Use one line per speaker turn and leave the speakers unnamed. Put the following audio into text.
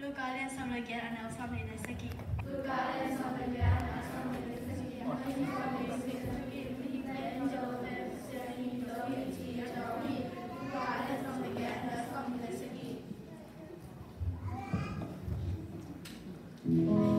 Local and some again and else from the second. Mm-hmm.